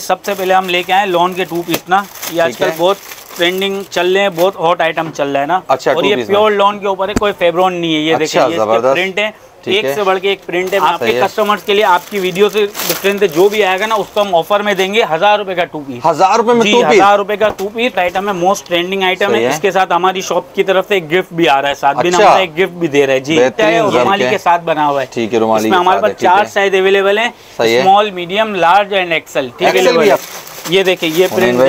सबसे पहले हम लेके आए लोन के टू पीस ना। ये आजकल बहुत ट्रेंडिंग चल रहे हैं बहुत हॉट आइटम चल रहा है ना। अच्छा, और ये प्योर लॉन के ऊपर है कोई फेब्रॉन नहीं है ये अच्छा, देखिए प्रिंट है एक से बढ़ के एक प्रिंट है आपके कस्टमर्स के लिए आपकी वीडियो से डिफरेंट जो भी आएगा ना उसको हम ऑफ़र में देंगे हज़ार रुपए का टू पीस हज़ार रुपए में टू हज़ार रुपए का टू पीस आइटम है मोस्ट ट्रेंडिंग आइटम है। इसके साथ हमारी शॉप की तरफ़ से एक गिफ्ट भी आ रहा है साथ भी अच्छा। हमारा एक गिफ्ट भी दे रहे हैं। जी रुमाली के। के साथ बना हुआ है। ठीक है, रुमाली हमारे पास चार साइज़ अवेलेबल है। Small medium large and XL ठीक है ये देखिए ये प्रिंट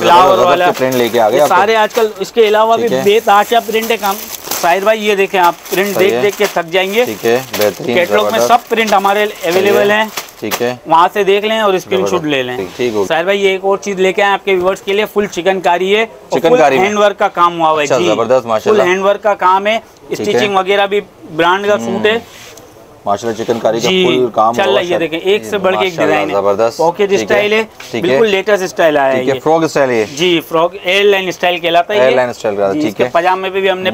फ्लावर वाला। प्रिंट लेके आ गए सारे आजकल इसके अलावा भी। बेताशा प्रिंट है काम शाहिद भाई ये देखें आप प्रिंट देख देख के थक जाएँगे। ठीक है बेहतरीन कैटलॉग में सब प्रिंट हमारे अवेलेबल हैं। ठीक है। वहाँ से देख लें और स्क्रीनशॉट ज़बरदस्त। ले लें। ठीक- हो भाई ये एक और चीज़ लेके आए आपके व्यूवर्स के लिए फुल चिकनकारी है चिकनकारी में? हैंडवर्क का काम हुआ हुआ है। ज़बरदस्त, फुल माशाल्लाह। हैंडवर्क का काम है। है। स्टिचिंग वगैरह भी ब्रांड का सूट है। माशाल्लाह चिकनकारी का फुल काम चल रहा है देखें एक से बढ़ के एक डिज़ाइन है। ज़बरदस्त। पॉकेट स्टाइल है बिल्कुल लेटेस्ट स्टाइल आया है है फ्रॉक स्टाइल है जी फ्रॉग एयरलाइन स्टाइल कहलाता है एयरलाइन स्टाइल का ठीक है। पजामे पे भी हमने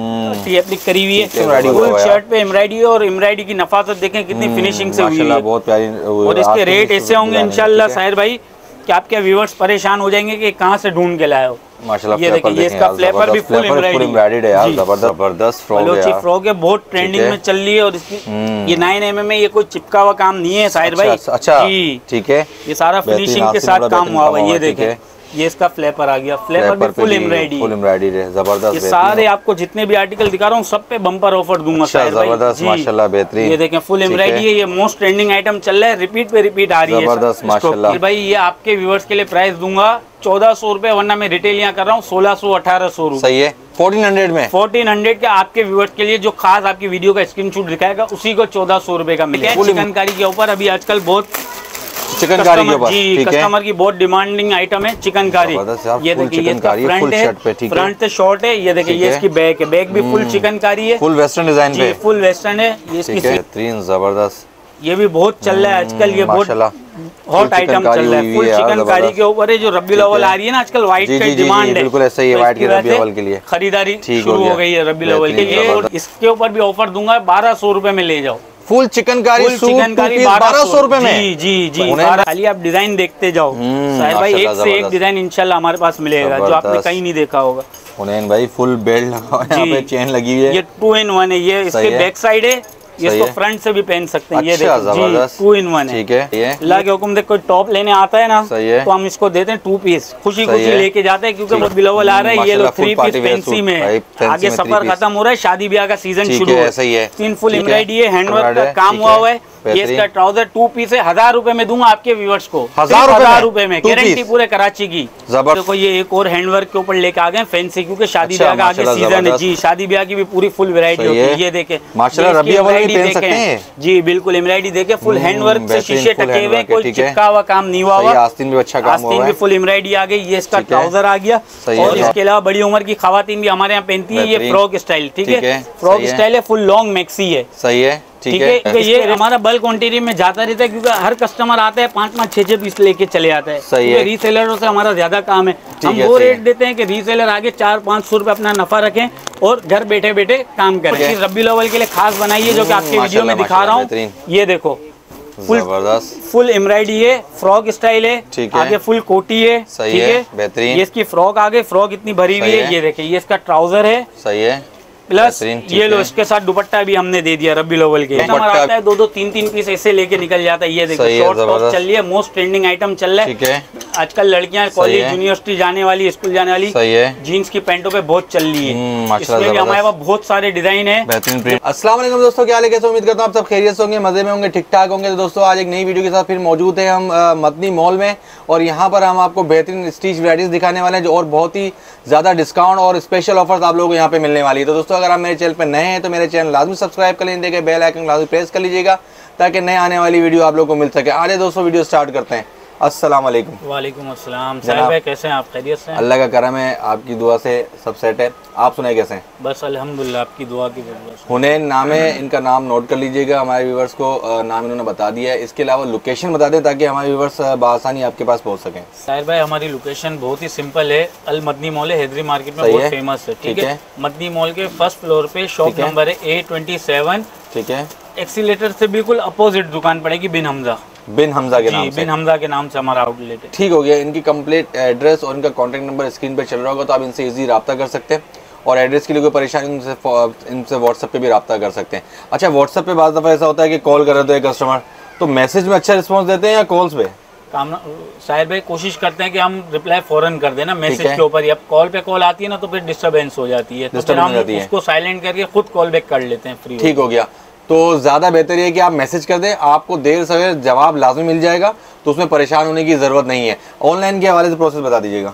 एप्लिक करी हुई है, फुल शर्ट पे एम्ब्रॉयडरी और एम्ब्रॉयडरी की नफासत देखें कितनी फिनिशिंग से हुई माशाल्लाह है। बहुत प्यारी और इसके रेट ऐसे होंगे इंशाल्लाह साहिर भाई कि आपके व्यूवर्स परेशान हो जाएँगे कि कहाँ से ढूंढ के लाए हो। माशाल्लाह ये देखिए, ये इसका फ्लेपर भी ज़बरदस्त full फ्लेपर embroidery। एम्ब्रॉयडर्ड है यार ज़बरदस्त ज़बरदस्त फ्रॉक है यार। फ्रॉक है बहुत ट्रेंडिंग में चल रही है और इसकी हम्म। ये नाइन एम में ये कोई चिपका हुआ काम नहीं है साहिर भाई। अच्छा अच्छा जी। ठीक है। ये सारा फिनिशिंग के साथ काम हुआ हुआ ये देखें। ये इसका फ्लेपर आ गया। फ्लेपर भी flapper full embroidery full embroidery है ज़बरदस्त ये सारे आपको जितने भी आर्टिकल दिखा रहा हूँ सब पे बम्पर ऑफ़र दूँगा अच्छा, ज़बरदस्त, माशाल्लाह, बेहतरीन। ये देखें फुल एम्ब्रॉयडरी है। ये मोस्ट ट्रेंडिंग आइटम चल रहा है रिपीट पे रिपीट आ रही है ज़बरदस्त, माशाल्लाह। भाई ये आपके व्यूवर्स के लिए प्राइस दूँगा। चौदह सौ रुपए वरना मैं रिटेल यहाँ कर रहा हूँ सोलह सौ अठारह सौ रुपए। सही है। 1400 में? फोर्टीन हंड्रेड के आपके व्यूवर्स के लिए जो खास आपकी वीडियो का स्क्रीनशॉट दिखाएगा उसी को चौदह सौ रुपए का मिलेगा। चिकनकारी के ऊपर अभी आजकल बहुत चिकनकारी के कस्टमर ऊपर जी कस्टमर की बहुत डिमांडिंग आइटम है चिकनकारी ज़बरदस्त यार, ये देखिए ये फ्रंट है। फ्रंट से शॉर्ट है ये देखिए ठीक ये इसकी बैक है। बैक भी फुल चिकनकारी है। फुल वेस्टर्न डिज़ाइन जी पे। फुल वेस्टर्न है ये इसकी बेहतरीन ज़बरदस्त। ये भी बहुत चल रहा है आजकल ये बहुत हॉट आइटम चल रहा है फुल हुई यार, चिकनकारी के ऊपर है जो रबी अव्वल है। आ रही है ना आजकल व्हाइट का डिमांड है। बिल्कुल ऐसा ही white की रबी से के लिए। खरीदारी शुरू हो गई है रबी अव्वल के लिए और इसके ऊपर भी ऑफ़र दूँगा बारह सौ रुपए में ले जाओ। फुल चिकनकारी चिकनकारी बारह सौ रूपए में। जी जी जी खाली आप डिज़ाइन देखते जाओ। साहिब साहिर भाई एक से एक डिज़ाइन इंशाल्लाह हमारे पास मिलेगा जो आपने। कहीं नहीं देखा होगा। हुनैन भाई फुल बेल्ट लगा हुआ है यहाँ पे चेन लगी हुई है। ये टू इन वन है ये इसके बैक साइड है। इसको। फ्रंट से भी पहन सकते हैं। अच्छा ये टू इन वन ठीक है। अल्लाह के हुक्म देख कोई टॉप लेने आता है ना सही है। तो हम इसको देते हैं टू पीस खुशी खुशी लेके जाते हैं क्योंकि। बिलोवल आ रहा है ये लोग थ्री पीस फैंसी में। आगे सफ़र खत्म हो रहा है शादी ब्याह का सीज़न शुरू है, है। तीन फुल एम्ब्रॉयडरी है। हैंडवर्क का काम हुआ हुआ है। ये इसका ट्राउज़र टू पीस है। हज़ार रूपए में दूँगा आपके व्यूवर्स को। हज़ार हज़ार में? में गारंटी पूरे कराची की। देखो ये एक और हैंडवर्क के ऊपर लेके आ गए फैंसी क्योंकि शादी अच्छा, ब्याह का आगे सीज़न है। जी शादी ब्याह की भी पूरी फुल वैरायटी होती है। ये देखे। देखें। हैं। जी बिल्कुल एम्ब्रॉयडरी देखे। फुल हैंडवर्क से शीशे टके हुए कोई चिपका हुआ काम नहीं हुआ आस्तीन भी अच्छा आस्तीन भी फुल एम्ब्रॉयडरी आ गई। ये इसका ट्राउज़र आ गया। और इसके अलावा बड़ी उम्र की खातन भी हमारे यहाँ पहनती है। ये फ्रॉक स्टाइल ठीक है, फ्रॉक स्टाइल है। फुल लॉन्ग मैक्सी है। सही है। ठीक है क्योंकि ये हमारा बल्क क्वान्टिटी में जाता रहता है क्योंकि हर कस्टमर आता है पाँच पाँच छः छः पीस लेके चले आता है। सही है। रीसेलरों से हमारा ज़्यादा काम है। हम वो रेट देते हैं कि रीसेलर आगे चार पाँच सौ रुपए अपना नफा रखें और घर बैठे बैठे काम करें। रबी लेवल के लिए खास बनाइए जो कि आपके वीडियो में दिखा रहा हूँ। ये देखो फुल फुल एम्ब्रॉयडरी है फ्रॉक स्टाइल है ठीक है। आगे फुल कोटी है सही ठीक है, बेहतरीन। ये इसकी फ्रॉक आगे फ्रॉक इतनी भरी हुई है है। ये देखिए ये इसका ट्राउज़र है। सही है। प्लस ये लो इसके साथ दुपट्टा भी हमने दे दिया रबी लोवल के। आता है दो दो तीन तीन पीस ऐसे लेके निकल जाता है। ये देखो शॉर्ट टॉप चल रही है मोस्ट ट्रेंडिंग आइटम चल रहा है। आजकल लड़कियाँ कॉलेज यूनिवर्सिटी जाने वाली स्कूल जाने वाली सही है। जीन्स की पैंटों पे बहुत चल रही हम्म, है इसमें भी हमारे पास बहुत सारे डिज़ाइन है। बेहतरीन प्रिंट। अस्सलाम दोस्तों क्या कैसे उम्मीद करता हूँ आप सब खैरियत होंगे मज़े में होंगे ठीक ठाक होंगे। तो दोस्तों आज एक नई वीडियो के साथ फिर मौजूद है हम मदनी मॉल में। और यहाँ पर हम आपको बेहतरीन स्टीच वैराइटीज दिखाने वाले हैं जो और बहुत ही ज़्यादा डिस्काउंट और स्पेशल ऑफर्स आप लोगों को यहाँ पे मिलने वाली है। तो दोस्तों अगर आप मेरे चैनल पर नए हैं तो मेरे चैनल लाजमी सब्सक्राइब कर लीजिएगा बेल आइकन लाजमी प्रेस कर लीजिएगा ताकि नए आने वाली वीडियो आप लोग को मिल सके। आगे दोस्तों वीडियो स्टार्ट करते हैं। अस्सलाम वालेकुम वालेकुम अस्सलाम। साहिब भाई कैसे हैं? आप खैरियत से अल्लाह का करम है आपकी दुआ से सब सेट है। आप सुनाए कैसे हैं? बस अल्हम्दुलिल्लाह आपकी दुआ की हुनैन नाम है इनका नाम नोट कर लीजिएगा हमारे व्यूवर्स को नाम इन्होंने बता दिया है। इसके अलावा लोकेशन बता दें ताकि हमारे व्यूवर्स बआसानी आपके पास पहुँच सकें। साहिर भाई हमारी लोकेशन बहुत ही सिंपल है। अल मदनी मॉल है हैदरी मार्केट में बहुत फ़ेमस है ठीक है। मदनी मॉल के फ़र्स्ट फ्लोर पे शॉप नंबर है ए ट्वेंटी सेवन ठीक है। एक्सीटर से बिल्कुल अपोजिट दुकान पड़ेगी बिन हमजा। बिन हमजा के नाम से। बिन हमजा के नाम से हमारा आउटलेट है। ठीक हो गया इनकी कंप्लीट एड्रेस और इनका कॉन्टैक्ट नंबर स्क्रीन पे चल रहा होगा तो आप इनसे इजी रब्ता कर सकते हैं। और एड्रेस के लिए कोई परेशानी इनसे फो- इनसे व्हाट्सएप पे भी रब्ता कर सकते हैं। अच्छा व्हाट्सएप पे बाद दफ़ा ऐसा होता है कि कॉल कर रहे तो कस्टमर तो मैसेज में अच्छा रिस्पॉन्स देते हैं या कॉल्स पे? काम साहिर भाई कोशिश करते हैं कि हम रिप्लाई फ़ौरन कर देना मैसेज के ऊपर ही। अब कॉल पे कॉल आती है ना तो फिर डिस्टर्बेंस हो जाती है। तो फिर हम। उसको साइलेंट करके खुद कॉल बैक कर लेते हैं फ्री ठीक हो गया। तो ज़्यादा बेहतर है कि आप मैसेज कर दें, आपको देर सवेर जवाब लाजमी मिल जाएगा तो उसमें परेशान होने की ज़रूरत नहीं है। ऑनलाइन के हवाले से प्रोसेस बता दीजिएगा।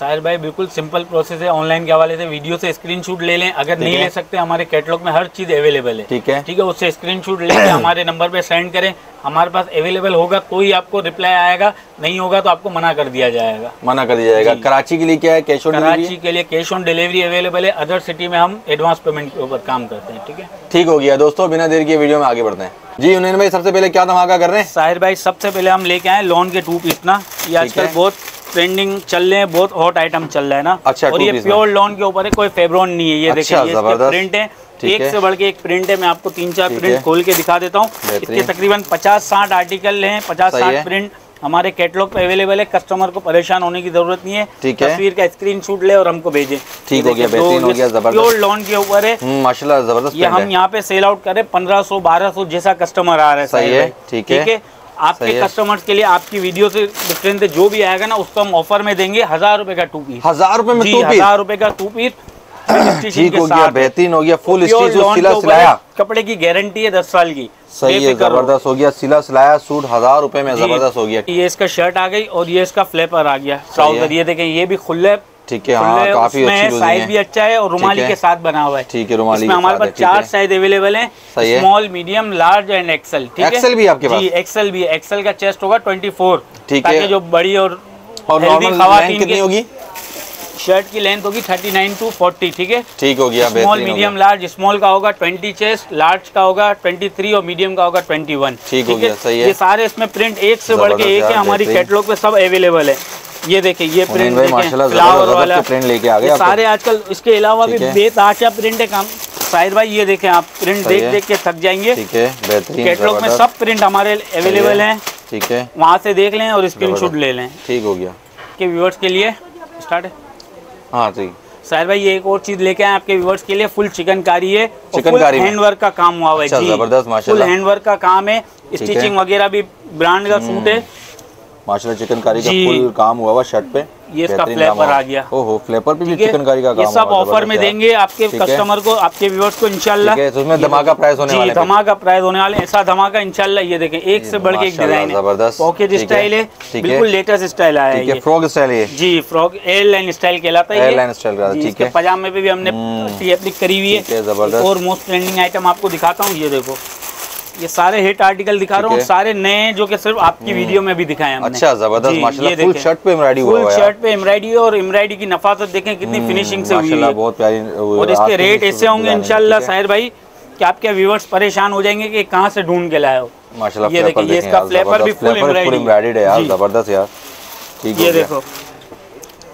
साहिर भाई बिल्कुल सिंपल प्रोसेस है। ऑनलाइन के हवाले से वीडियो से स्क्रीनशॉट ले लें। अगर नहीं ले सकते हमारे कैटलॉग में हर चीज़ अवेलेबल है। ठीक है। ठीक है उससे स्क्रीनशॉट लेके हमारे नंबर पे सेंड करें। हमारे पास अवेलेबल होगा तो ही आपको रिप्लाई आएगा नहीं होगा तो आपको मना कर दिया जाएगा। मना कर दिया जाएगा। कराची के लिए क्या है? कैश ऑन कराची के लिए कैश ऑन डिलीवरी अवेलेबल है। अदर सिटी में हम एडवांस पेमेंट के ऊपर काम करते हैं ठीक है? ठीक हो गया। दोस्तों बिना देर के वीडियो में आगे बढ़ते हैं। जी उन्हें भाई सबसे पहले क्या धमाका कर रहे हैं? साहिर भाई सबसे पहले हम लेके आए लोन के टू पीस ना। ये आजकल बहुत ट्रेंडिंग चल रहे हैं बहुत हॉट आइटम चल रहा है ना। अच्छा, और ये प्योर लॉन के ऊपर है कोई फेब्रॉन नहीं है ये देखिए अच्छा, ये ज़बरदस्त। प्रिंट है। एक से बढ़ के एक प्रिंट है मैं आपको तीन चार प्रिंट खोल के दिखा देता हूँ। इसके तकरीबन पचास साठ आर्टिकल हैं पचास साठ प्रिंट हमारे कैटलॉग पे अवेलेबल है कस्टमर को परेशान होने की ज़रूरत नहीं है। ठीक है। तस्वीर का स्क्रीनशॉट ले और हमको भेजे। ठीक हो गया, बेहतरीन हो गया, ज़बरदस्त। प्योर लॉन के ऊपर है। हम्म, माशाल्लाह ज़बरदस्त ये हम यहाँ पे सेल आउट करें पंद्रह सौ बारह सौ जैसा कस्टमर आ रहा है सही है, ठीक है। आपके। कस्टमर्स के लिए आपकी वीडियो से डिफरेंस जो भी आएगा ना उसको हम ऑफ़र में देंगे हज़ार रुपए का टू पीस हज़ार रुपए में टू पीस हज़ार रुपए का टू पीस ठीक हो गया बेहतरीन हो गया फुल सिलाया। कपड़े की गारंटी है दस साल की। सही है ज़बरदस्त हो गया सिला सिलाया सूट हज़ार रुपए में ज़बरदस्त हो गया। ये इसका शर्ट आ गई और ये इसका फ्लेपर आ गया। ट्राउज़र ये देखें ये भी खुले ठीक है हाँ काफ़ी अच्छी साइज़ भी अच्छा है और रुमाली के साथ बना हुआ है। ठीक है, रुमाली इसमें हमारे पास चार साइज़ अवेलेबल है small medium large and XL ठीक है? भी आपके पास? एक्सेल भी एक्सेल का चेस्ट होगा 24 ठीक है। जो बड़ी और और नॉर्मल कितनी होगी? शर्ट की लेंथ होगी 39 टू 40 ठीक है? ठीक हो गया स्मॉल मीडियम लार्ज स्मॉल का होगा 20 चेस्ट लार्ज का होगा 23 और मीडियम का होगा 21 ठीक हो गया, सही है। ये सारे इसमें प्रिंट एक से बढ़ के एक है हमारी कैटलॉग पे सब अवेलेबल है। ये देखिए ये प्रिंट फ्लावर वाला। प्रिंट लेके आ गए सारे आजकल इसके अलावा भी। बेताशा प्रिंट है काम? शाहिद भाई ये देखें आप प्रिंट देख देख के थक जाएँगे। ठीक है बेहतरीन कैटलॉग में सब प्रिंट हमारे अवेलेबल हैं। ठीक है। वहाँ से देख लें और स्क्रीनशॉट। ले लें। ठीक हो गया। के व्यूअर्स के लिए स्टार्ट है। हाँ ठीक साहिर भाई ये एक और चीज़ लेके आए आपके व्यूअर्स के लिए। फुल चिकनकारी है चिकनकारी फुल में? हैंड वर्क का काम हुआ है। अच्छा, ज़बरदस्त, फुल माशाल्लाह। हैंड वर्क का काम है। है। स्टिचिंग वगैरह भी ब्रांड का सूट है। माशाल्लाह चिकनकारी का फुल काम हुआ हुआ शर्ट पे। ये इसका फ्लेपर आ गया। ओहो फ्लेपर पे भी है? चिकनकारी का काम ये सब ऑफ़र में देंगे आपके कस्टमर को आपके व्यूअर्स को इंशाल्लाह। है, तो उसमें धमाका प्राइस होने वाले धमाका प्राइस होने वाले हैं। ऐसा धमाका इंशाल्लाह ये देखें एक से बढ़ के एक डिज़ाइन है। ज़बरदस्त। पॉकेट स्टाइल है? बिल्कुल लेटेस्ट स्टाइल आया है है फ्रॉक स्टाइल है जी फ्रॉक एयरलाइन स्टाइल कहलाता है। Airline style कहलाता ठीक है। पजामे पे भी हमने हम्म। एप्लिक करी हुई है, है ज़बरदस्त। और मोस्ट ट्रेंडिंग आइटम आपको दिखाता हूँ ये देखो। ये सारे हिट आर्टिकल दिखा रहा हूँ सारे नए जो कि सिर्फ़ आपकी वीडियो में भी दिखाए हमने। अच्छा ज़बरदस्त माशाल्लाह फुल शर्ट पे एम्ब्रॉयडरी हुआ फुल है शर्ट पे एम्ब्रॉयडरी और एम्ब्रॉयडरी की नफासत देखें कितनी फिनिशिंग से हुई है। बहुत प्यारी और इसके रेट ऐसे होंगे इंशाल्लाह साहिर भाई कि आपके व्यूवर्स परेशान हो जाएँगे कि कहाँ से ढूंढ के लाए हो। माशाल्लाह ये देखिए, इसका फ्लेपर भी full एम्ब्रॉयडर्ड है। यार ज़बरदस्त यार। ये देखो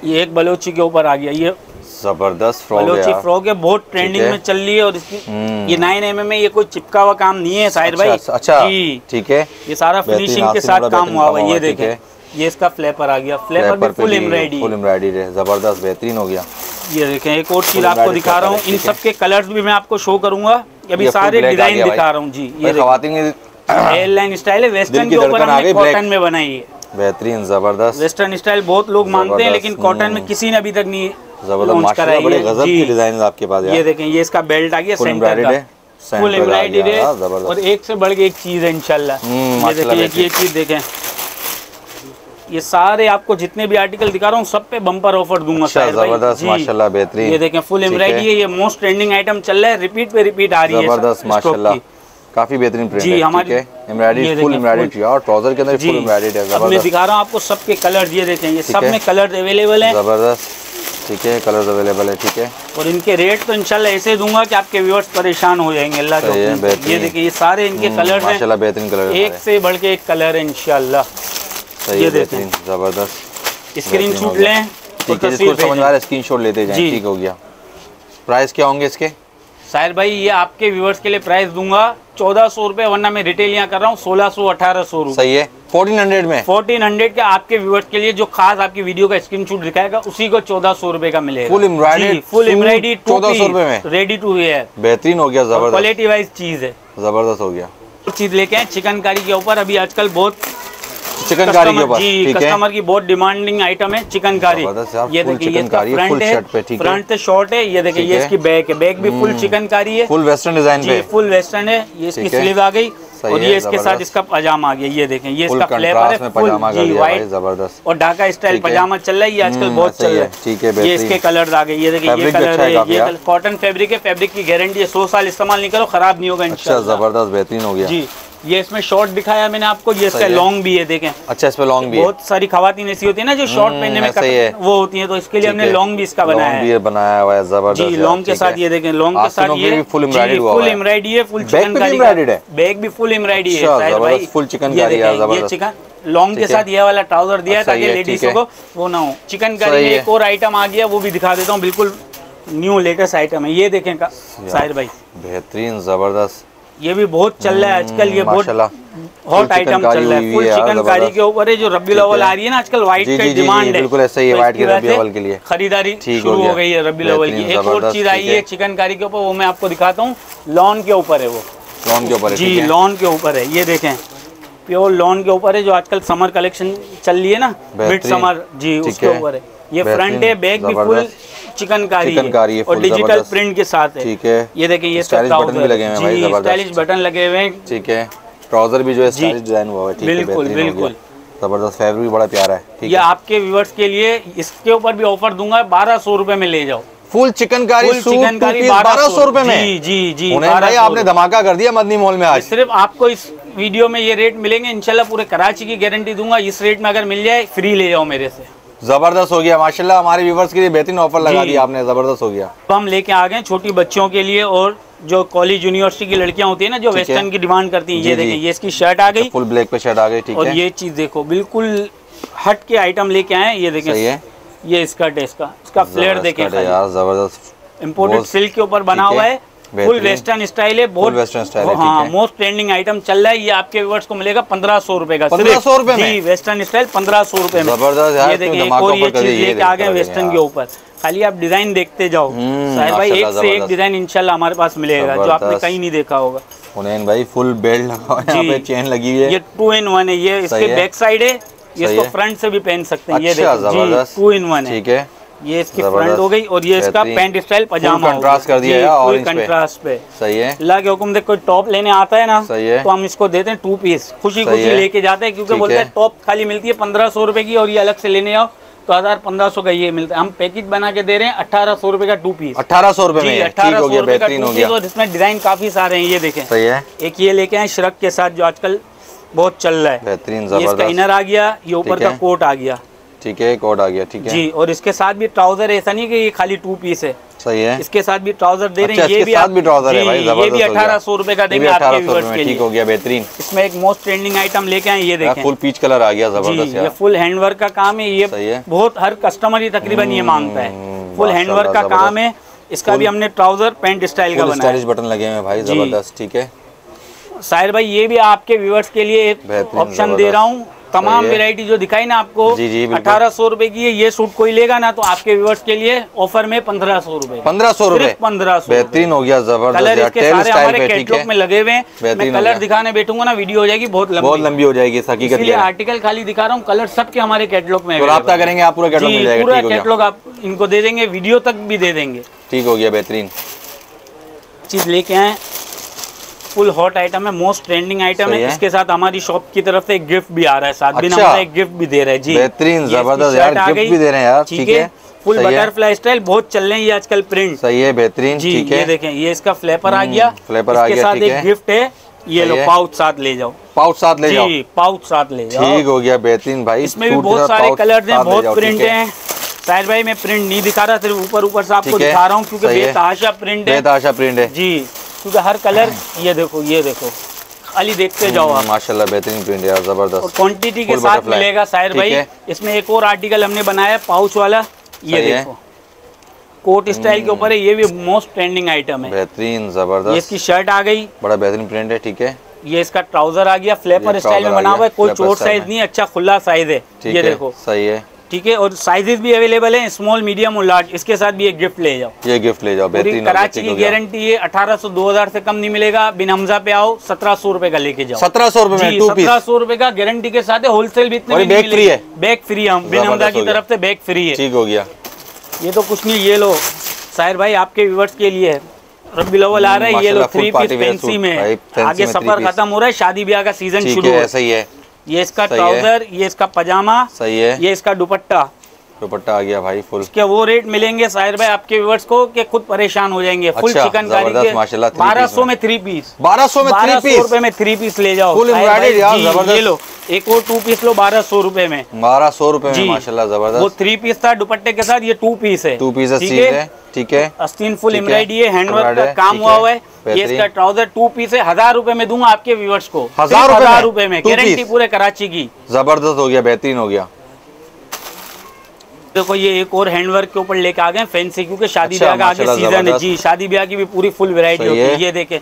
ये एक बलोची के ऊपर आ गया ये ज़बरदस्त फ्रॉक है बलोची फ्रॉक है बहुत ट्रेंडिंग में चल रही है और इसकी हम्म। ये नाइन एम में ये कोई चिपका हुआ काम नहीं है साहिर भाई। अच्छा अच्छा ठीक है। ये सारा फिनिशिंग के साथ काम हुआ हुआ ये देखे। ये इसका फ्लेपर आ गया। Flapper flapper full embroidery full embroidery है ज़बरदस्त बेहतरीन हो गया। ये देखें एक और चीज़ आपको दिखा रहा हूँ इन। सब के कलर्स भी मैं आपको शो करूँगा। अभी सारे डिज़ाइन दिखा रहा हूँ जी। ये एयरलाइन स्टाइल है वेस्टर्न के ऊपर हमने कॉटन में बनाई है। बेहतरीन ज़बरदस्त। वेस्टर्न स्टाइल बहुत लोग मानते हैं लेकिन कॉटन में हम्म। किसी ने अभी तक नहीं ज़बरदस्त बड़े गजब की डिज़ाइन आपके पास ये देखें ये इसका बेल्ट आ गया Full सेंटर का। फुल एम्ब्रॉयडरी है। और एक से बढ़ के एक चीज़ है इंशाल्लाह। हम्म, ये माशाल्लाह ये चीज़ देखें। ये सारे आपको जितने भी आर्टिकल दिखा रहा हूँ सब पे बम्पर ऑफ़र दूँगा अच्छा ज़बरदस्त माशाल्लाह बेहतरीन। ये देखें फुल एम्ब्रॉयडरी है। ये मोस्ट ट्रेंडिंग आइटम चल रहा है। रिपीट पे रिपीट आ रही है ज़बरदस्त माशाल्लाह। काफ़ी बेहतरीन प्रिंट है हमारी- एम्ब्रॉयडरी फुल एम्ब्रॉयडरी और ट्राउज़र के अंदर फुल एम्ब्रॉयडरी है अब मैं दिखा रहा हूँ आपको सबके कलर ये देखें ये सब में कलर अवेलेबल है। ज़बरदस्त। ठीक है कलर्स अवेलेबल है ठीक है। और इनके रेट तो इंशाल्लाह ऐसे दूँगा कि आपके व्यूअर्स परेशान हो जाएँगे अल्लाह के। ये देखिए ये सारे इनके कलर माशाल्लाह बेहतरीन कलर एक से बढ़ के एक कलर है इंशाल्लाह। सही ये बेहतरीन ज़बरदस्त। स्क्रीन शूट लें ठीक है तस्वीर जिसको समझ आ रहा है स्क्रीनशॉट लेते जाएँ। ठीक हो गया। प्राइस क्या होंगे इसके? साहिर भाई ये आपके व्यूअर्स के लिए प्राइस दूँगा। चौदह सौ रुपये वरना मैं रिटेल यहाँ कर रहा हूँ सोलह सौ अठारह सौ रुपये सही है। फोर्टीन हंड्रेड में? फोर्टीन हंड्रेड के आपके व्यूअर्स के लिए जो खास आपकी वीडियो का स्क्रीनशॉट दिखाएगा उसी को चौदह सौ रुपए का मिलेगा। Full embroidered फुल एम्ब्रॉयडरी 1400 रुपए में। रेडी टू वेयर बेहतरीन हो गया ज़बरदस्त। क्वालिटी वाइज चीज़ है। ज़बरदस्त हो गया। चीज़ लेके आए चिकन कारी के ऊपर। अभी आजकल बहुत चिकन कारी के कस्टमर ऊपर। जी कस्टमर की बहुत डिमांडिंग आइटम है चिकन कारी ये देखिए ये है, फ्रंट है पे, ठीक है। फ्रंट से शॉर्ट है ये देखिए ये इसकी बैक है। बैक भी फुल चिकन कारी है। Full western design full western है ये इसकी स्लीव आ गई। और ये इसके साथ इसका पजामा आ गया ये देखें ये इसका फ्लेवर है फुल पजामा जी वाइट ज़बरदस्त। और ढाका स्टाइल पजामा चल रहा है ये आजकल हम्म, बहुत सही चल है, रहा है। ठीक है, ये इसके कलर आ गए ये देखिए ये कलर अच्छा है है ये कॉटन फैब्रिक है फैब्रिक की गारंटी है सौ साल इस्तेमाल नहीं करो खराब नहीं होगा अच्छा इंशाल्लाह। ज़बरदस्त बेहतरीन हो गया। जी। ये इसमें शॉर्ट दिखाया मैंने आपको ये इसका लॉन्ग भी है देखें। अच्छा इसमें लॉन्ग भी बहुत सारी खवातीन ऐसी होती है ना जो शॉर्ट हम्म, पहनने में है। वो होती है तो इसके लिए हमने लॉन्ग भी इसका बनाया भी है। बनाया हुआ है ज़बरदस्त जी लॉन्ग के साथ ये देखें लॉन्ग के साथ ये भी हुआ फुल हुआ है। एम्ब्रॉयडरी है फुल चिकन भी है? बैग भी फुल एम्ब्रॉयडरी है अच्छा, साहिल ज़बरदस्त, भाई full चिकन ये कारी है, ये। चिकन लॉन्ग के साथ ये वाला ट्राउज़र दिया है अच्छा, ताकि ये लेडीजों को वो ना हो। चिकन सही कारी में एक और आइटम आ गया वो भी दिखा देता हूँ बिल्कुल न्यू लेटेस्ट आइटम है। ये देखें का साहिर भाई। बेहतरीन ज़बरदस्त। ये भी बहुत चल रहा है आजकल ये बहुत हॉट आइटम चल रहा है फुल है चिकन कारी के ऊपर जो रबी है। आ रही है ना आजकल व्हाइट का डिमांड है। बिल्कुल ऐसा तो की रबी के लिए। खरीदारी शुरू हो गई है रबी अव्वल की। एक और चीज़ आई है। है। चिकन कारी के ऊपर वो मैं आपको दिखाता हूँ। लॉन के ऊपर है वो। लॉन के ऊपर जी लॉन के ऊपर है। ये देखें प्योर लॉन के ऊपर है जो आजकल समर कलेक्शन चल रही है ना। मिड समर जी उसके ऊपर है। ये फ्रंट है बैक भी फुल चिकनकारी चिकनकारी है, और डिजिटल प्रिंट के साथ है। ठीक है। ये देखिए ये Stylish बटन भी लगे हुए हैं भाई, स्टाइलिश बटन लगे हुए हैं। ठीक है। ट्राउज़र भी जो है स्टाइलिश डिज़ाइन हुआ है है बिल्कुल। बिल्कुल। ज़बरदस्त फैब्रिक भी बड़ा प्यारा है ठीक ये आपके व्यूवर्स के लिए इसके ऊपर भी ऑफ़र दूँगा बारह सौ रुपये में ले जाओ। फुल चिकनकारी चिकनकारी बारह सौ रुपए में। जी जी जी भाई आपने धमाका कर दिया मदनी मॉल में आज। सिर्फ़ आपको इस वीडियो में ये रेट मिलेंगे इंशाल्लाह पूरे कराची की गारंटी दूँगा इस रेट में अगर मिल जाए फ्री ले जाओ मेरे से। ज़बरदस्त हो गया माशाल्लाह हमारे व्यूवर्स के लिए बेहतरीन ऑफ़र लगा दिया आपने ज़बरदस्त हो गया। अब हम लेके आ गए छोटी बच्चियों के लिए और जो कॉलेज यूनिवर्सिटी की लड़कियाँ होती है ना जो वेस्टर्न की डिमांड करती है ये। देखिए ये इसकी शर्ट आ गई। फुल ब्लैक पे शर्ट आ गई ठीक और है। ये चीज़ देखो बिल्कुल हट के आइटम लेके आए ये देखें। ये स्कर्ट है इसका इसका फ्लेयर देखें यार ज़बरदस्त। इम्पोर्टेड सिल्क के ऊपर बना हुआ है। फुल वेस्टर्न स्टाइल है बहुत western style है, मोस्ट ट्रेंडिंग आइटम चल रहा है ये आपके व्यूअर्स को मिलेगा पंद्रह सौ रुपए का 1500 सिर्फ़। रुपए में? जी वेस्टर्न स्टाइल पंद्रह सौ रुपए में। ज़बरदस्त ये देखिए एक और ये चीज़ लेके आ गए वेस्टर्न के ऊपर। खाली आप डिज़ाइन देखते जाओ। हम्म, साहिर भाई एक से एक। डिज़ाइन इंशाल्लाह हमारे पास मिलेगा जो आपने कहीं नहीं देखा होगा। हुनैन भाई फुल बेल्ट लगा हुआ है यहाँ पे चेन लगी हुई है। ये टू इन वन है ये इसके बैक साइड है ये इसको फ्रंट से भी पहन सकते हैं। ये अच्छा देखो जी ज़बरदस्त। टू इन वन है। ठीक है। ये इसकी फ्रंट हो गई और ये इसका। पैंट स्टाइल पजामा contrast कर दिया है। कंट्रास्ट पे। सही है। अल्लाह के हुक्म देख कोई टॉप लेने आता है ना सही है। तो हम इसको देते हैं टू पीस खुशी खुशी लेके जाते हैं क्योंकि बोलते हैं। टॉप खाली मिलती है पंद्रह सौ रुपए की और ये अलग से लेने आओ तो हज़ार पंद्रह सौ का ये मिलता है। हम पैकेज बना के दे रहे हैं अठारह सौ रुपए का टू पीस अठारह सौ रुपए में। अठारह सौ रुपए का टू पीस और इसमें डिज़ाइन काफ़ी सारे हैं ये देखें। सही है। एक ये लेके आए श्रक के साथ जो आजकल बहुत चल रहा है। बेहतरीन इसका इनर आ गया ये ऊपर का। कोट आ गया। ठीक है एक कोड आ गया ठीक है। जी और इसके साथ भी ट्राउज़र ऐसा नहीं कि ये खाली टू पीस है। सही है। इसके साथ भी ट्राउज़र दे रहे अच्छा हैं ये भी साथ भी ट्राउज़र है भाई ये भी अठारह सौ रुपए का देंगे आपके व्यूअर्स के ठीक हो गया बेहतरीन। इसमें एक मोस्ट ट्रेंडिंग आइटम लेके आए ये देखें। फुल पीच कलर आ गया ज़बरदस्त ये फुल हैंडवर्क का काम है ये बहुत हर कस्टमर ही तकरीबन ये माँगता है। हम्म, फुल हैंडवर्क का काम है इसका भी हमने ट्राउज़र पेंट स्टाइल का बनाया। बटन लगे हुए भाई ज़बरदस्त ठीक है। साहिर भाई ये भी आपके व्यूअर्स के लिए एक ऑप्शन दे रहा हूँ। तमाम वेरायटी जो दिखाई ना आपको जी, जी, अठारह सौ रुपए की है ये सूट कोई लेगा ना तो आपके व्यूअर्स के लिए ऑफ़र में पंद्रह सौ रुपए। पंद्रह सौ रुपए? पंद्रह सौ बेहतरीन हो गया ज़बरदस्त सारे हमारे कैटलॉग में लगे हुए हैं। मैं कलर दिखाने बैठूँगा ना वीडियो हो जाएगी बहुत बहुत लंबी हो जाएगी हकीकत आर्टिकल खाली दिखा रहा हूँ कलर सबके हमारे कैटलॉग में तो available रब्ता है। करेंगे? आप पूरा कैटलॉग आप इनको दे देंगे वीडियो तक भी दे देंगे। ठीक हो गया बेहतरीन। चीज़ लेके आए। फुल हॉट आइटम है मोस्ट ट्रेंडिंग आइटम है। इसके साथ हमारी शॉप की तरफ़ से एक गिफ्ट भी आ रहा है साथ भी अच्छा। हमारा एक गिफ्ट भी दे रहे हैं। जी। बेहतरीन, ज़बरदस्त यार, गिफ्ट भी दे रहे हैं यार, ठीक है, फुल बटरफ्लाई स्टाइल बहुत चल रहे हैं ये आजकल प्रिंट सही है बेहतरीन जी ये देखें ये इसका फ्लेपर आ गया। फ्लेपर आ गया, साथ एक गिफ्ट है। ये लो पाउच साथ ले जाओ। पाउच साथ ले जाओ। पाउच साथ ले जाओ। ठीक हो गया बेहतरीन भाई। इसमें भी बहुत सारे कलर हैं बहुत प्रिंट है। साहिर भाई मैं प्रिंट नहीं दिखा रहा सिर्फ़ ऊपर ऊपर से आपको दिखा रहा हूँ क्योंकि। बेतहाशा प्रिंट है। बेताशा प्रिंट है। जी। क्योंकि हर कलर ये देखो ये देखो। अली देखते जाओ आप। माशाल्लाह बेहतरीन प्रिंट है यार और क्वांटिटी के साथ मिलेगा साहिर भाई। इसमें एक और आर्टिकल हमने बनाया पाउच वाला। ये देखो। कोट स्टाइल के ऊपर है ये भी मोस्ट ट्रेंडिंग आइटम है। बेहतरीन ये ज़बरदस्त इसकी शर्ट आ गई। बड़ा बेहतरीन प्रिंट है ठीक है। ये इसका ट्राउज़र आ गया फ्लैपर ये स्टाइल में बना हुआ है कोई चोट साइज़ नहीं अच्छा खुला साइज़ है। ये देखो। सही है। ठीक है? और साइजेस भी अवेलेबल हैं स्मॉल मीडियम और लार्ज इसके साथ भी एक गिफ्ट ले जाओ। ये गिफ्ट ले जाओ पूरी कराची की गारंटी है अठारह सौ दो हज़ार से कम नहीं मिलेगा। बिन हमजा पे आओ सत्रह सौ रुपए का लेके जाओ। सत्रह सौ पीस सत्रह सौ रुपए का गारंटी के साथ है होलसेल भी इतने बैग फ्री है? बैग फ्री हम बिन हमजा की तरफ़ से बैग फ्री है। ठीक हो गया। ये तो कुछ नहीं ये लो। साहिर भाई आपके व्यूवर्स के लिए है। आ रहा है ये लो थ्री पीस फैंसी में। आगे सफ़र खत्म हो रहा है शादी ब्याह का सीज़न शुरू ऐसा ही है। ये इसका ट्राउज़र ये इसका पजामा सही है। ये इसका दुपट्टा। दुपट्टा आ गया भाई फुल क्या वो रेट मिलेंगे साहिर भाई आपके व्यूवर्स को कि खुद परेशान हो जाएँगे। फुल अच्छा, चिकनकारी माशाल्लाह, बारह सौ में। थ्री पीस बारह सौ में थ्री बारह सौ पीस रुपए में थ्री पीस ले जाओ। ज़बरदस्त। ये लो एक और टू पीस लो बारह सौ रुपए में। बारह सौ रुपए जी। में माशाल्लाह ज़बरदस्त। वो थ्री पीस था दुपट्टे के साथ ये टू पीस है। टू पीस है? ठीक है। अस्तीन फुल एम्ब्रॉयडरी है हैंडवर्क का काम हुआ। हुआ है। ये इसका ट्राउज़र टू पीस है हज़ार रूपए में दूँगा आपके व्यूवर्स को। हज़ार रुपए हज़ार में? में गारंटी पूरे कराची की। ज़बरदस्त हो गया बेहतरीन हो गया। देखो ये एक और हैंडवर्क के ऊपर लेके आ गए फैंसी क्योंकि शादी अच्छा, ब्याह का आगे सीज़न है। जी शादी ब्याह की भी पूरी फुल वैरायटी होती है। ये देखे।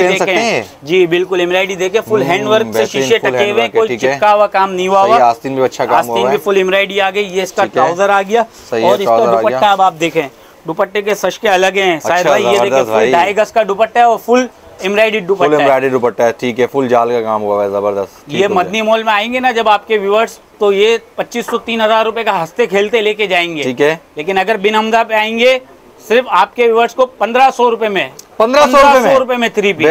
देखें। जी बिल्कुल एम्ब्रॉयडरी देखे फुल हैंडवर्क से शीशे टके हुए कोई चिपका हुआ काम नहीं हुआ आस्तीन भी अच्छा आस्तीन भी फुल एम्ब्रॉयडरी आ गई ये इसका ट्राउज़र आ गया। और इसका दुपट्टा अब आप देखें दुपट्टे के सशके अलग हैं शायद अच्छा, भाई ये देखे फुल। ढाई गज का दुपट्टा है और फुल एम्ब्रॉयडरी फुल दुपट्टा है। एम्ब्रॉयडरी दुपट्टा है ठीक है फुल जाल का काम हुआ है ज़बरदस्त ये मदनी मॉल में आएँगे ना जब आपके व्यूअर्स तो ये पच्चीस सौ तीन हज़ार रूपए का हँसते खेलते लेके जाएँगे। ठीक है। लेकिन अगर बिन हमदा पे आएँगे सिर्फ़ आपके व्यूअर्स को पंद्रह सौ रूपए में 1500 रुपए में? रुपए में थ्री पीस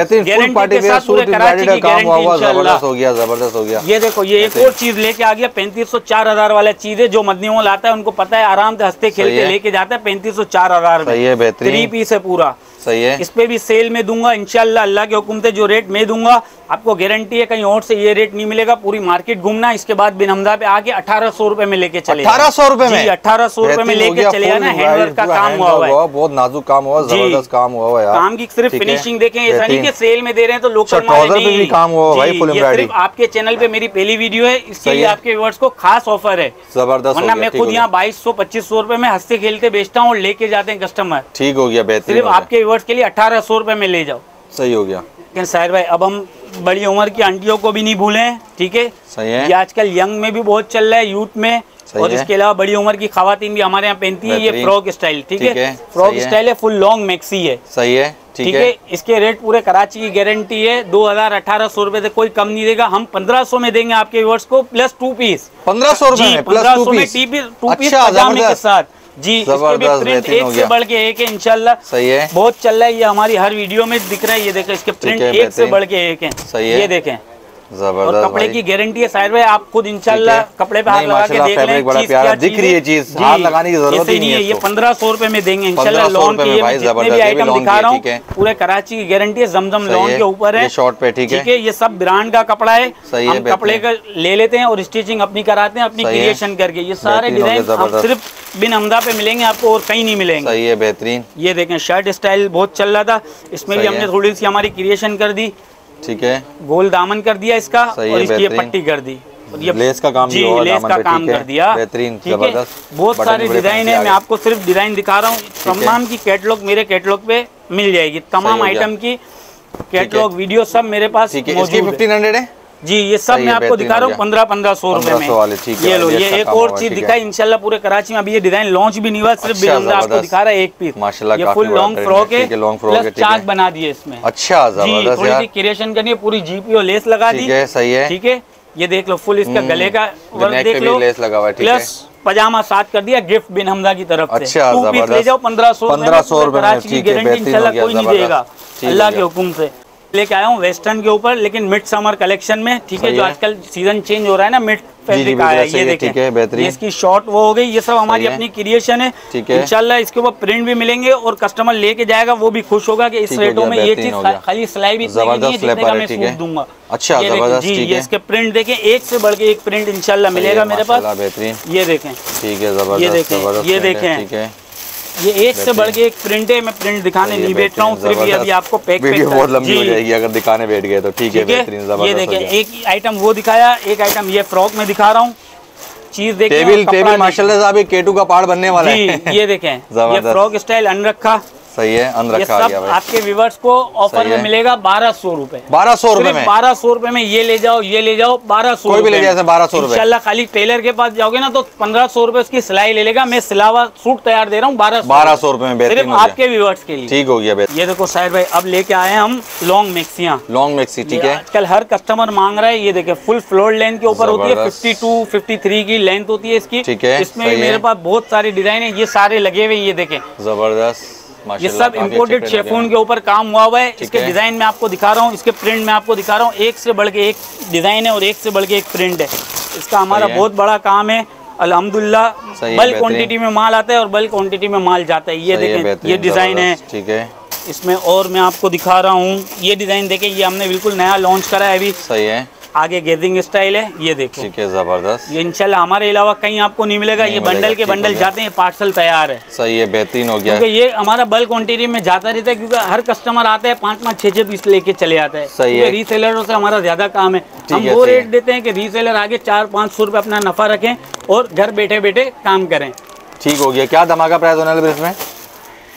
फुल का ज़बरदस्त हो गया ज़बरदस्त हो गया। ये देखो ये एक और चीज़ लेके आ गया पैंतीस सौ चार हज़ार वाला चीज़ है जो मदनी मॉल आता है उनको पता है आराम से हँसते खेलते लेके जाता है पैंतीस सौ चार हज़ार। थ्री पीस है पूरा। सही है। इस पे भी सेल में दूँगा इंशाल्लाह अल्लाह के हुक्म से जो रेट मैं दूँगा आपको गारंटी है कहीं और से ये रेट नहीं मिलेगा पूरी मार्केट घूमना इसके बाद बिन हमदा पे आके अठारह सौ रुपए में लेके चले 1800 रुपए में? अठारह सौ रुपए में लेके चले full ना हैंडवर्क का काम हुआ हुआ है। बहुत नाजुक काम हुआ ज़बरदस्त काम हुआ हुआ काम की सिर्फ़ फिनिशिंग देखें ऐसा नहीं कि। सेल में दे रहे हैं तो अच्छा, भी काम हुआ भाई। सिर्फ़ आपके चैनल पे मेरी पहली वीडियो है इसके लिए आपके व्यूअर्स को खास ऑफ़र है। ज़बरदस्त वरना मैं खुद यहाँ बाईस सौ पच्चीस सौ रुपए में हँसते खेलते बेचता हूँ और लेके जाते हैं कस्टमर ठीक हो गया बेहतर सिर्फ़ आपके गया। आपके के लिए अठारह सौ रुपए में ले जाओ। सही हो गया। लेकिन साहिर भाई अब हम बड़ी उम्र की आंटियों को भी नहीं भूलें ठीक है? सही है। ये आजकल यंग में भी बहुत चल रहा है यूथ में। और इसके अलावा बड़ी उम्र की खातन भी हमारे यहाँ पहनती है ये फ्रॉक स्टाइल ठीक है? फ्रॉक स्टाइल है फुल लॉन्ग मैक्सी है। सही है ठीक है। इसके रेट पूरे कराची की गारंटी है दो हज़ार अठारह सौ रुपए से कोई कम नहीं देगा। हम पंद्रह सौ में देंगे आपके व्यूअर्स को प्लस टू पीस पंद्रह सौ प्लस पंद्रह सौ में टी पीस टू पीस के साथ। जी ज़बरदस्त, प्रिंट बेहतरीन एक हो से गया। बढ़ के एक है इनशाला सही है। बहुत चल रहा है ये हमारी हर वीडियो में दिख रहा है ये देखे इसके प्रिंट एक से बढ़ के एक है। सही है। ये देखें। और कपड़े की गारंटी है साहिर भाई आप खुद इंशाल्लाह कपड़े पे हाथ लगा के देख लें बड़ा प्यारा दिख रही है चीज़, हाथ लगाने की ज़रूरत नहीं है ये पंद्रह सौ रुपए में देंगे इंशाल्लाह 1500 लॉन के ये जितने भी आइटम दिखा रहा हूँ। पूरे कराची की गारंटी है जमजम लॉन के ऊपर है। शॉर्ट पे ठीक है। ये सब ब्रांड का कपड़ा है। हम कपड़े का ले लेते हैं और स्टिचिंग अपनी कराते हैं अपनी क्रिएशन करके। ये सारे डिज़ाइन हम सिर्फ़ बिन हमदा पे मिलेंगे आपको और कहीं नहीं मिलेंगे। सही है बेहतरीन। ये देखें शर्ट स्टाइल बहुत चल रहा था। इसमें भी हमने थोड़ी सी हमारी क्रिएशन कर दी। ठीक है। गोल दामन कर दिया इसका और इसकी ये पट्टी कर दी। और ये लेस का काम जी लेस दामन का काम कर दिया। बेहतरीन, ज़बरदस्त। बहुत सारे डिज़ाइन है मैं आपको सिर्फ़ डिज़ाइन दिखा रहा हूँ। तमाम की कैटलॉग मेरे कैटलॉग पे मिल जाएगी। तमाम आइटम की कैटलॉग वीडियो सब मेरे पास ठीक है। इसकी मौजूद है। फिफ्टीन हंड्रेड है? जी ये सब मैं आपको दिखा रहा हूँ पंद्रह पंद्रह सौ रुपए 1500 वाले, ठीक में ये लो ये एक और चीज़ दिखाई इंशाल्लाह पूरे कराची में। अभी ये डिज़ाइन लॉन्च भी नहीं हुआ सिर्फ़ अच्छा, आपको दिखा रहा है एक पीस। माशाल्लाह, ये फुल लॉन्ग फ्रॉक है, है, प्लस चाक बना दिए इसमें। अच्छा जी थोड़ी सी क्रिएशन करनी है पूरी जीपी और लेस लगा दी। सही है। ठीक है ये देख लो फुल इसका गले का वर्क देख लो। लेस लगा हुआ है, प्लस पजामा साथ कर दिया गिफ्ट बिन हमदा की तरफ़ से। अच्छा, ले जाओ पंद्रह सौ 1500 रुपए में, की गारंटी इंशाल्लाह कोई नहीं देगा अल्लाह के हुक्म से। लेके आया हूँ वेस्टर्न के ऊपर लेकिन मिड समर कलेक्शन में ठीक है जो। आजकल सीज़न चेंज हो रहा है ना मिड फैब्रिक आया है ये देखें। इसकी शॉर्ट वो हो गई ये सब हमारी अपनी क्रिएशन है। ठीक है। इंशाल्लाह इसके ऊपर प्रिंट भी मिलेंगे और कस्टमर लेके जाएगा वो भी खुश होगा कि इस रेटों में ये चीज़ खाली सिलाई भी मैं। दूँगा। अच्छा, जी ये इसके प्रिंट देखें एक से बढ़ के एक प्रिंट इनशाला मिलेगा मेरे पास। ये देखें। ठीक है ये देखें, ये है, देखें। ये एक से बढ़ के एक प्रिंट है मैं प्रिंट दिखाने नहीं बैठ रहा हूँ सिर्फ़ ये अभी आपको पैक वीडियो बहुत लंबी हो। जाएगी अगर दिखाने बैठ गए तो ठीक है ये ज़बरदस्त देखें गया। एक आइटम वो दिखाया एक आइटम ये फ्रॉक में दिखा रहा हूँ। चीज़ देखें टेबल टेबल माशाल्लाह साहब ये केटू का पहाड़ बनने वाला है। ये देखें ये फ्रॉक स्टाइल अनरखा सही है अन रखा गया आपके व्यूवर्स को ऑफ़र में मिलेगा बारह सौ रूपए। बारह सौ रुपए में? बारह सौ रूपए में ये ले जाओ ये ले जाओ बारह सौ कोई भी ले जाए ऐसे 1200 रुपए। खाली टेलर के पास जाओगे ना तो पंद्रह सौ रूपए उसकी सिलाई ले लेगा। मैं सिलावा सूट तैयार दे रहा हूँ बारह बारह सौ रुपए में सिर्फ़ आपके व्यूवर्स के लिए। ठीक हो गया ये देखो साहिर भाई अब लेके आए हम लॉन्ग मैक्सियाँ लॉन्ग मैक्सी ठीक है। आजकल हर कस्टमर मांग रहा है ये देखे फुल फ्लोर लेंथ के ऊपर होती है ज़बरदस्त। 52 53 की लेंथ होती है इसकी। ठीक है, इसमें मेरे पास बहुत सारी डिज़ाइन है ये सारे लगे हुए ये देखे। ज़बरदस्त। ये सब इम्पोर्टेड शेफून के ऊपर काम हुआ हुआ है। इसके डिज़ाइन में आपको दिखा रहा हूँ इसके प्रिंट में आपको दिखा रहा हूँ। एक से बढ़ के एक डिज़ाइन है और एक से बढ़ के एक प्रिंट है। इसका हमारा बहुत बड़ा काम है। अलहमदुल्ला बल्क। क्वांटिटी में माल आता है और बल्क क्वांटिटी में माल जाता है। ये देखें ये डिज़ाइन है। ठीक है। इसमें और मैं आपको दिखा रहा हूँ। ये डिज़ाइन देखें ये हमने बिल्कुल नया लॉन्च करा है अभी। सही है। आगे गेजिंग स्टाइल है ये देखो। ठीक है ज़बरदस्त। ये इंशाल्लाह हमारे अलावा कहीं आपको नहीं मिलेगा नहीं ये बंडल के बंडल जाते हैं पार्सल तैयार है। सही है बेहतरीन हो गया। क्योंकि ये हमारा बल्क क्वांटिटी में जाता रहता है क्योंकि हर कस्टमर आता है पाँच पाँच छह छह पीस लेके चले आता है। सही है। रीसेलरों से हमारा ज़्यादा काम है। हम वो रेट देते हैं कि रीसेलर आगे चार पाँच सौ अपना नफा रखें और घर बैठे बैठे काम करें। ठीक हो गया। क्या धमाका प्राइस होने वाला इसमें?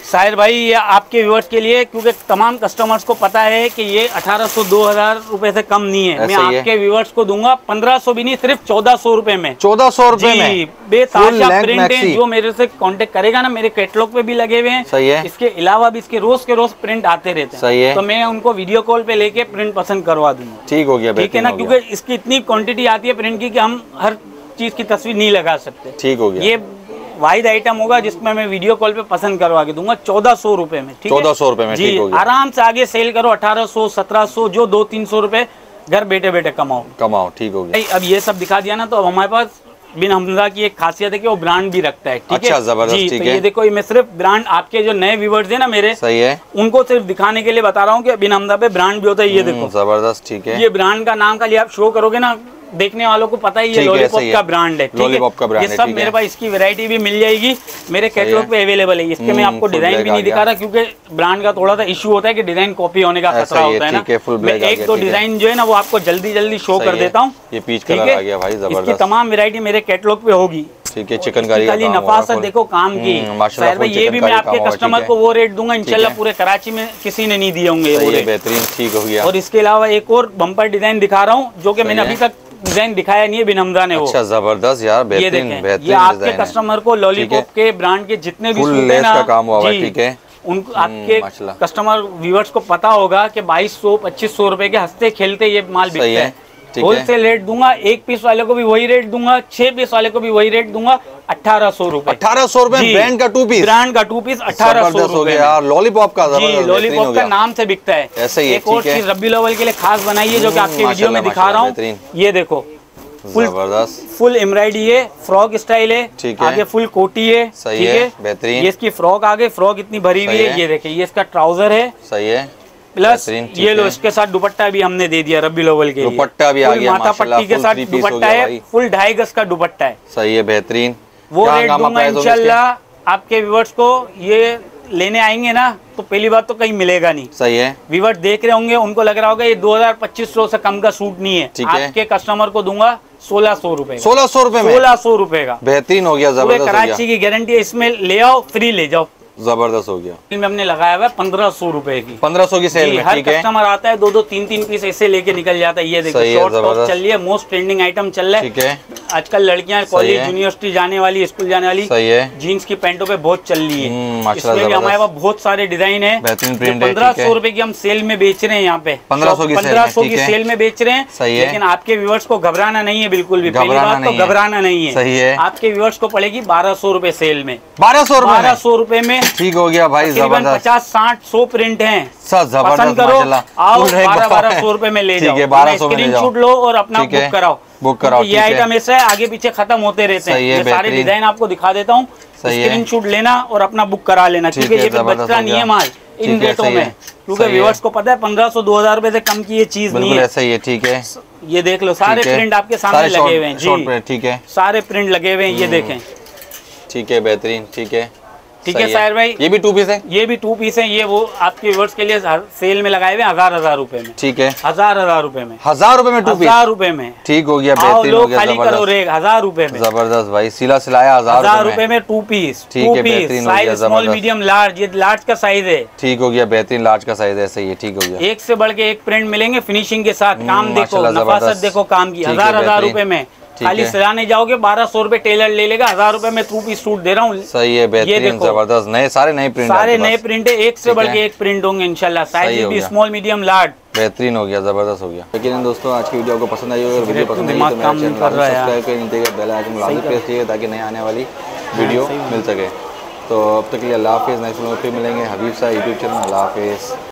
साहिर भाई ये आपके व्यूअर्स के लिए क्योंकि तमाम कस्टमर्स को पता है कि ये 1800 2000 रुपए से कम नहीं है। मैं। आपके व्यूअर्स को दूँगा 1500 भी नहीं सिर्फ़ 1400 रुपए में। चौदह सौ रुपए में? बेताशा Full प्रिंट है जो मेरे से कांटेक्ट करेगा ना मेरे कैटलॉग पे भी लगे हुए हैं। सही है। इसके अलावा भी इसके रोज के रोज प्रिंट आते रहते हैं। सही है। तो मैं उनको वीडियो कॉल पे लेके प्रिंट पसंद करवा दूँगा। ठीक हो गया ठीक है ना? क्योंकि इसकी इतनी क्वांटिटी आती है प्रिंट की हम हर चीज़ की तस्वीर नहीं लगा सकते। ठीक हो गया। ये वाइड आइटम होगा जिसमें मैं वीडियो कॉल पे पसंद करवा के दूँगा चौदह सौ रुपये में चौदह सौ 1400 रुपए में, जी हो। आराम से आगे सेल करो अठारह सौ सत्रह सौ जो दो तीन सौ रुपये घर बैठे बैठे कमाओ। कमाओ ठीक हो गया। अब ये सब दिखा दिया ना तो अब हमारे पास बिन हमजा की एक खासियत है कि वो ब्रांड भी रखता है ठीक अच्छा, है ज़बरदस्त, जी, ठीक तो है। ये देखो ये मैं सिर्फ़ ब्रांड आपके जो नए व्यूवर्स है ना मेरे सही है। उनको सिर्फ़ दिखाने के लिए बता रहा हूँ कि बिन हमजा पे ब्रांड भी होता है ये देखो। हम्म, ज़बरदस्त ठीक है। ये ब्रांड का नाम खाली आप शो करोगे ना देखने वालों को पता ही है लॉलीपॉप का ब्रांड है का brand ये सब मेरे पास इसकी वैरायटी भी मिल जाएगी मेरे कैटलॉग पे अवेलेबल है। इसके मैं हम्म, आपको डिज़ाइन भी नहीं दिखा रहा क्योंकि ब्रांड का थोड़ा सा इशू होता है कि डिज़ाइन कॉपी होने का खतरा होता है ना। मैं एक दो डिज़ाइन जो है ना वो आपको जल्दी जल्दी शो कर देता हूँ ठीक है? इसकी तमाम वेरायटी मेरे कैटलॉग पे होगी। ठीक है चिकनकारी का नफासत देखो काम की। हम्म, शायद भाई ये भी मैं आपके कस्टमर को वो रेट दूँगा इंशाल्लाह पूरे कराची में किसी ने नहीं दिए होंगे बेहतरीन ठीक हो गया। और इसके अलावा एक और बम्पर डिज़ाइन दिखा रहा हूँ जो कि मैंने अभी तक डिज़ाइन दिखाया नहीं है बिन हमजा ने अच्छा ज़बरदस्त यार ये देखें ये आपके कस्टमर को लॉलीपॉप के ब्रांड के जितने भी का काम हुआ ठीक है। उनको आपके कस्टमर व्यूवर्स को पता होगा कि 2200 2500 रुपए के हँसते खेलते ये माल बिकते है। होलसेल रेट दूँगा एक पीस वाले को भी वही रेट दूँगा छह पीस वाले को भी वही रेट दूँगा अठारह सौ रूपए। अठारह सौ रुपए। ब्रांड का टू पीस ब्रांड का टू पीस अठारह सौ हो रूपए लॉलीपॉप का लॉलीपॉप का नाम से बिकता है। ऐसे ही एक और चीज़ रब्बी लेवल के लिए खास बनाई है जो की हम्म, आपके वीडियो में दिखा रहा हूँ। ये देखो फुल फुल एम्ब्रॉयडरी है फ्रॉक स्टाइल है ठीक है। आगे फुल कोटी है सही है, बेहतरीन। ये इसकी फ्रॉक आगे फ्रॉक इतनी भरी हुई है। ये देखिए ये इसका ट्राउज़र है। सही है। प्लस ये लो इसके साथ दुपट्टा भी हमने दे दिया रबी लोवल के दुपट्टा भी आ गया, माशाल्लाह, पट्टी के साथ दुपट्टा है फुल ढाई गज का दुपट्टा है। सही है बेहतरीन। वो रेट दूँगा इंशाल्लाह आपके व्यूवर्स को ये लेने आएँगे ना तो पहली बात तो कहीं मिलेगा नहीं। सही है। व्यूवर्स देख रहे होंगे उनको लग रहा होगा ये 2000-2500 से कम का सूट नहीं है। आपके कस्टमर को दूँगा सोलह सौ रुपये सोलह सौ रुपये सोलह सौ रुपये का। बेहतरीन हो गया कराची की गारंटी है इसमें ले आओ फ्री ले जाओ। ज़बरदस्त हो गया। में हमने लगाया हुआ है पंद्रह सौ रुपए की। पंद्रह सौ की सेल में हर कस्टमर आता है दो दो तीन तीन पीस ऐसे लेके निकल जाता है। ये देखो शॉर्ट टॉप चल रही है मोस्ट ट्रेंडिंग आइटम चल रहा है। ठीक है। आजकल लड़कियाँ कॉलेज यूनिवर्सिटी जाने वाली स्कूल जाने वाली सही है। जीन्स की पैंटों पे बहुत चल रही हम्म, है इसमें भी हमारे। पास बहुत सारे डिज़ाइन है। पंद्रह सौ रूपए की हम सेल में बेच रहे हैं यहाँ पे। 1500 की सेल पंद्रह सौ की सेल में बेच रहे हैं लेकिन आपके व्यूवर्स को घबराना नहीं है बिल्कुल भी। पहली घबराना बात तो है। घबराना नहीं है। आपके व्यूवर्स को पड़ेगी बारह सौ रूपए सेल में। बारह सौ बारह सौ रूपए में ठीक हो गया भाई ज़बरदस्त। पचास साठ सौ प्रिंट है। सब ज़बरदस्त करो आओ बारह बारह सौ रूपए में ले जाओ। बारह सौ में शूट लो और अपना बुक कराओ। बुक कराओ, ये आइटम ऐसा है आगे पीछे खत्म होते रहते हैं। सारे डिज़ाइन आपको दिखा देता हूँ। स्क्रीन शूट लेना और अपना बुक करा लेना। ठीक है, ये नहीं है माल इन रेटों में। क्योंकि सही। व्यूअर्स को पता है पंद्रह सौ दो हज़ार रूपए से कम की ये चीज़ नहीं है। सही है ठीक है। ये देख लो सारे प्रिंट आपके सामने लगे हुए हैं। जी। ठीक है। सारे प्रिंट लगे हुए हैं ये देखें। ठीक है बेहतरीन ठीक है। ठीक है साहिर भाई। ये भी टू पीस है? ये भी टू पीस है ये वो आपके व्यूअर्स के लिए सेल में लगाए हुए हज़ार हज़ार रूपए में। ठीक है। हज़ार हज़ार रूपए में। हज़ार रूपए में टू पीस हज़ार रूपए में। ठीक हो गया खाली करो रेग हज़ार रूपए में। ज़बरदस्त भाई सिला सिलाया हज़ार हज़ार रुपए में। टू पीस ठीक है, बेहतरीन साइज़ स्मॉल मीडियम लार्ज ये लार्ज का साइज़ है। ठीक हो गया बेहतरीन लार्ज का साइज़ है सही है ठीक हो गया। एक से बढ़ के एक प्रिंट मिलेंगे फिनिशिंग के साथ काम देखो नफासत। देखो काम की। हज़ार हज़ार रूपए में। खाली है। सिलाने जाओगे बारह सौ रुपए टेलर ले लेगा हज़ार रूपए में टू पीस सूट दे रहा हूँ। सही है बेहतरीन ज़बरदस्त। नए सारे नए प्रिंट सारे नए प्रिंट है एक से बढ़ के एक प्रिंट होंगे सही साइज़ भी स्मॉल मीडियम लार्ज बेहतरीन हो गया ज़बरदस्त हो गया। लेकिन दोस्तों आज की वीडियो आपको पसंद आई होगी वीडियो तो पसंद आई तो मेरा चैनल कर रहा है यार। सब्सक्राइब कर नीचे बेल आइकन लाजमी प्रेस कीजिए ताकि नए आने वाली वीडियो मिल सके। तो अब तक के लिए अल्लाह हाफिज़ नेक्स्ट फिर मिलेंगे। हबीब साहब यूट्यूब चैनल अल्लाह हाफिज़।